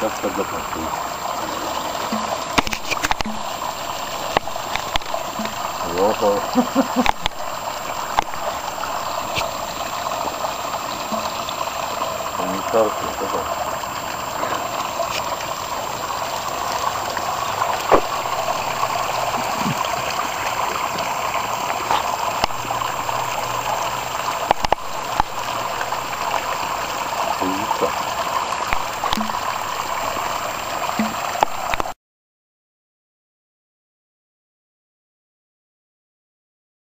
Как тогда пошли? Ого. Санитарки, это Яйца.